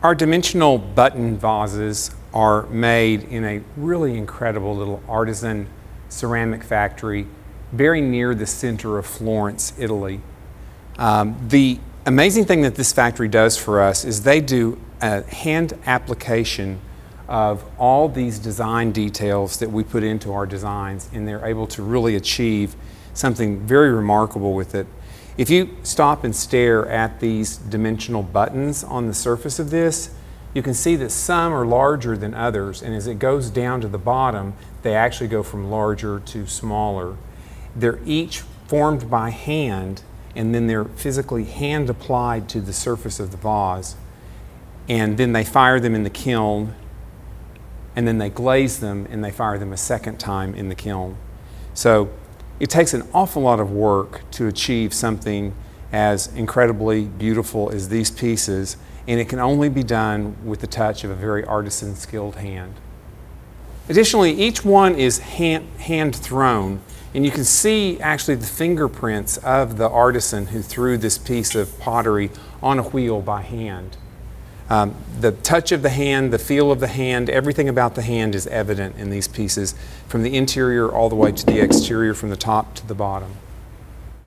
Our dimensional button vases are made in a really incredible little artisan ceramic factory very near the center of Florence, Italy. Um, the amazing thing that this factory does for us is they do a hand application of all these design details that we put into our designs and they're able to really achieve something very remarkable with it. If you stop and stare at these dimensional buttons on the surface of this, you can see that some are larger than others and as it goes down to the bottom, they actually go from larger to smaller. They're each formed by hand and then they're physically hand applied to the surface of the vase. And then they fire them in the kiln and then they glaze them and they fire them a second time in the kiln. So it takes an awful lot of work to achieve something as incredibly beautiful as these pieces, and it can only be done with the touch of a very artisan skilled hand. Additionally, each one is hand, hand thrown, and you can see actually the fingerprints of the artisan who threw this piece of pottery on a wheel by hand. Um, the touch of the hand, the feel of the hand, everything about the hand is evident in these pieces from the interior all the way to the exterior, from the top to the bottom.